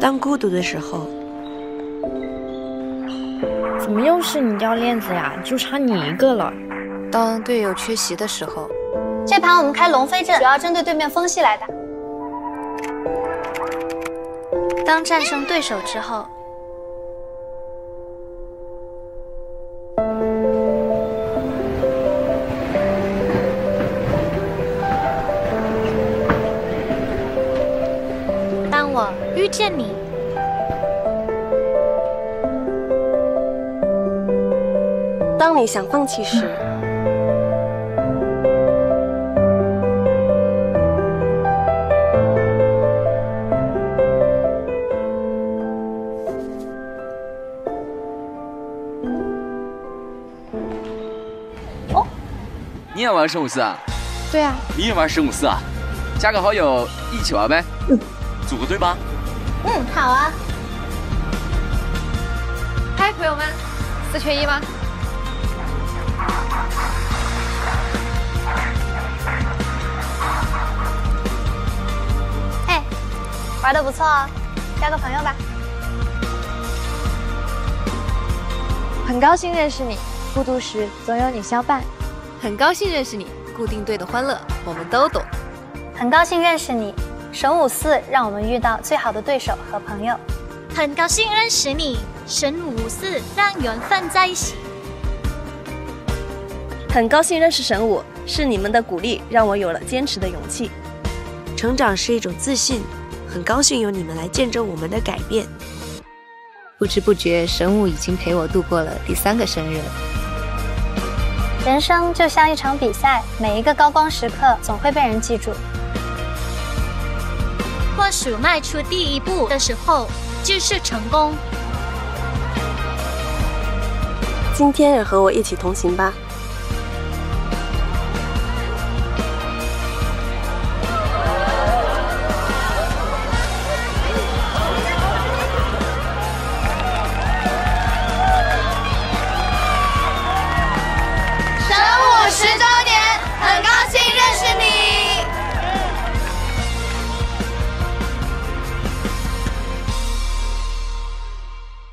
当孤独的时候，怎么又是你掉链子呀？就差你一个了。当队友缺席的时候，这盘我们开龙飞阵，主要针对对面风系来打。当战胜对手之后，遇见你，当你想放弃时，哦你也玩生五四啊？对啊，你也玩生五四啊？加个好友一起玩呗。嗯，组个队吧。嗯，好啊。嗨，朋友们，四缺一吗？哎，玩的不错哦，交个朋友吧。很高兴认识你，孤独时总有你相伴。很高兴认识你，固定队的欢乐我们都懂。很高兴认识你，神武四让我们遇到最好的对手和朋友。很高兴认识你，神武四让缘分在一起。很高兴认识神武，是你们的鼓励让我有了坚持的勇气。成长是一种自信，很高兴有你们来见证我们的改变。不知不觉，神武已经陪我度过了第三个生日了。人生就像一场比赛，每一个高光时刻总会被人记住。或许迈出第一步的时候就是成功。今天也和我一起同行吧。